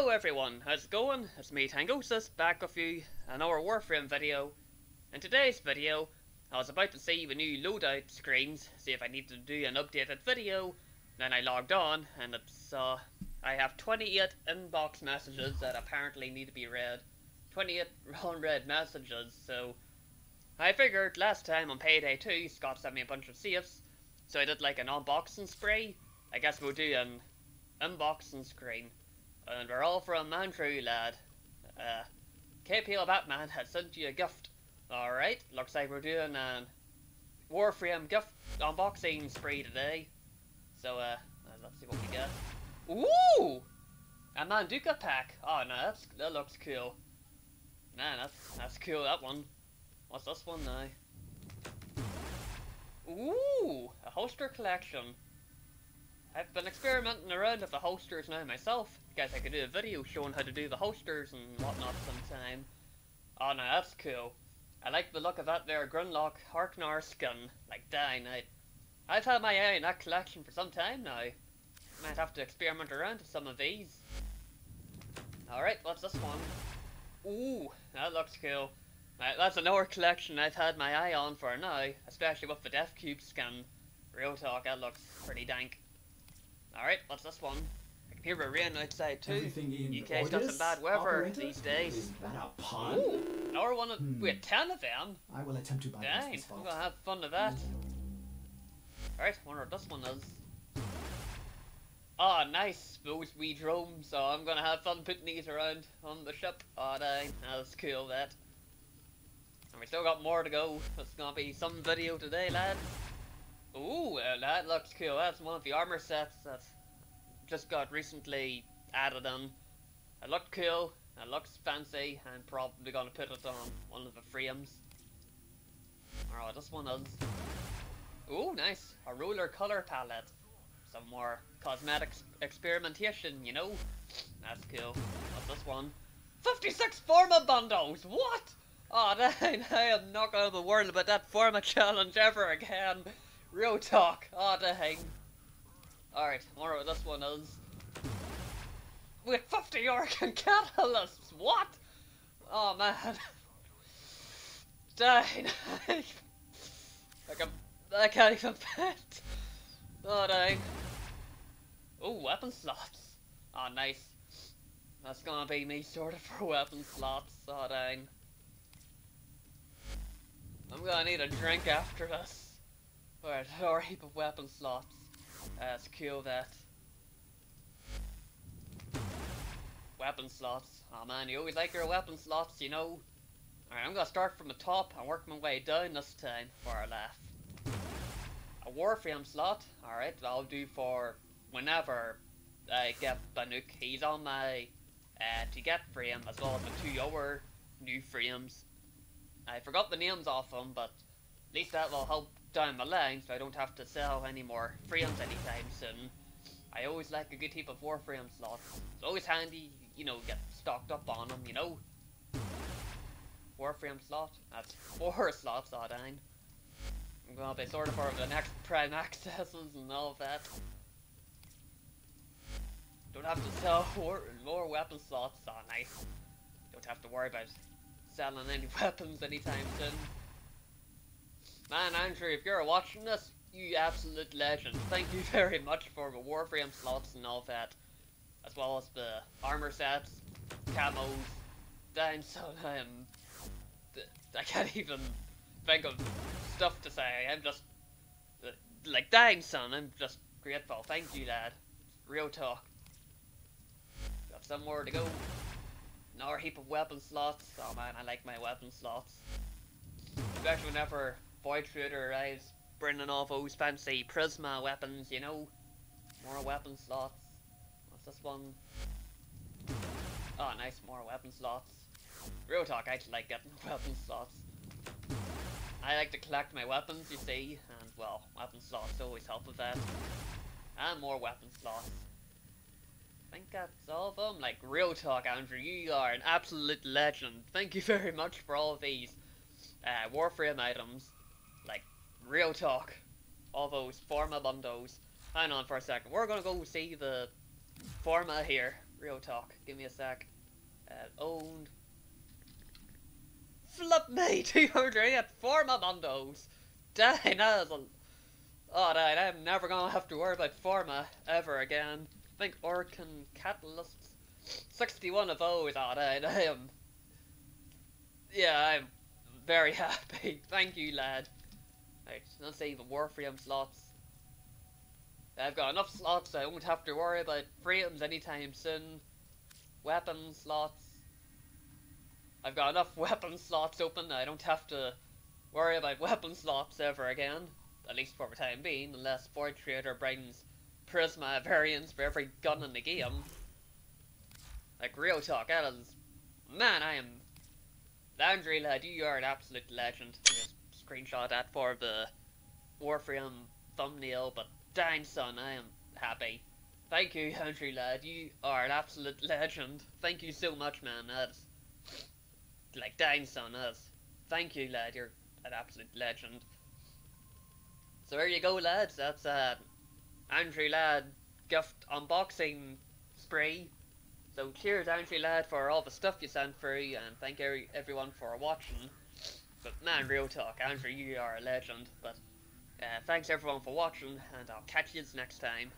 Hello everyone, how's it going? It's me Tangociss back with you, another Warframe video. In today's video, I was about to see the new loadout screens, see if I needed to do an updated video. Then I logged on and it's uh, I have 28 inbox messages that apparently need to be read. 28 unread messages, so I figured last time on Payday 2, Scott sent me a bunch of safes, so I did like an unboxing spree. I guess we'll do an unboxing screen. And we're all from Andrew, lad. Uh, KPL Batman has sent you a gift. Alright, looks like we're doing an Warframe gift unboxing spree today. So, uh, let's see what we get. Ooh! A Manduka pack. Oh, no, that's, that looks cool. Man, that's, that's cool, that one. What's this one now? Ooh! A holster collection. I've been experimenting around with the holsters now myself. Guess I could do a video showing how to do the holsters and whatnot sometime. Oh now that's cool. I like the look of that there Grunlock Harknar skin. Like, dang, I, I've had my eye on that collection for some time now. Might have to experiment around with some of these. Alright, what's this one? Ooh, that looks cool. Right, that's another collection I've had my eye on for now, especially with the Death Cube skin. Real talk, that looks pretty dank. Alright, what's this one? I can hear the rain outside too. Everything in UK's got some bad weather these days. Is that a pun? Ooh, another one of, Hmm. we had ten of them. I will attempt to bypass Dang, this I'm gonna have fun with that. Alright, wonder what this one is. Oh, nice, those wee drones. So I'm gonna have fun putting these around on the ship. Oh, dang, that's cool, that. And we still got more to go. It's gonna be some video today, lads. Ooh, uh, that looks cool. That's one of the armor sets that just got recently added in. It looked cool, it looks fancy, and probably gonna put it on one of the frames. Alright, this one is. Ooh, nice. A roller color palette. Some more cosmetic experimentation, you know? That's cool. What's this one? 56 Forma bundles! What? Oh, I am not to be worried about that Forma challenge ever again. Real talk. Oh, dang. Alright, wonder what this one is. With 50 Orokin Catalysts! What? Oh, man. Dang. I can, I can't even bet. Oh, dang. Oh, weapon slots. Oh, nice. That's gonna be me sorted for weapon slots. Oh, dang. I'm gonna need a drink after this. Alright, heap of weapon slots. Let's kill that. Weapon slots. Oh man, you always like your weapon slots, you know. Alright, I'm gonna start from the top and work my way down this time for a laugh. A Warframe slot, alright, I'll do for whenever I get Baruuk. He's on my uh, to get frame as well as the two other new frames. I forgot the names off them, but at least that will help down the line so I don't have to sell any more frames anytime soon. I always like a good heap of Warframe slots. It's always handy, you know, get stocked up on them, you know? Warframe slot? That's four slots, oh. I'm gonna be sorted for the next prime accesses and all that. Don't have to sell more, weapon slots, oh nice. Don't have to worry about selling any weapons anytime soon. Man, Andrew, if you're watching this, you absolute legend. Thank you very much for the Warframe slots and all that. As well as the armor sets, camos. Damn, son, I am... I can't even think of stuff to say. I'm just... uh, Like, dang, son, I'm just grateful. Thank you, lad. Real talk. Got somewhere to go. Another heap of weapon slots. Oh man, I like my weapon slots. Especially whenever Void Trader arrives, bringing all those fancy Prisma weapons, you know? More weapon slots. What's this one? Oh, nice, more weapon slots. Real talk, I like getting weapon slots. I like to collect my weapons, you see, and well, weapon slots always help with that. And more weapon slots. I think that's all of them. Like, real talk, Andrew, you are an absolute legend. Thank you very much for all of these uh, Warframe items. Like, real talk. All those Forma bundles. Hang on for a second. We're gonna go see the Forma here. real talk. Give me a sec. Uh, owned. Flip me 200 at Forma Mondos. Dang, that is a. Oh, dang, I'm never gonna have to worry about Forma ever again. I think Orokin Catalysts. 61 of those. Oh, dang, I am. Yeah, I'm very happy. Thank you, lad. Right, let's save Warframe slots. I've got enough slots, I won't have to worry about frames anytime soon. Weapon slots. I've got enough weapon slots open, I don't have to worry about weapon slots ever again. At least for the time being, unless Forge Trader brings Prisma variants for every gun in the game. Like, real talk, that is... Man, I am... Landry, lad, you are an absolute legend. Screenshot that for the Warframe thumbnail, but dang son, I am happy. Thank you, Andrew lad, you are an absolute legend. Thank you so much, man, that's... Like, dang son, that's... Thank you, lad, you're an absolute legend. So there you go, lads, that's, uh, Andrew lad gift unboxing spree. So cheers, Andrew lad, for all the stuff you sent through, and thank every, everyone for watching. But man, real talk, Andrew, you are a legend. But uh, thanks everyone for watching, and I'll catch you next time.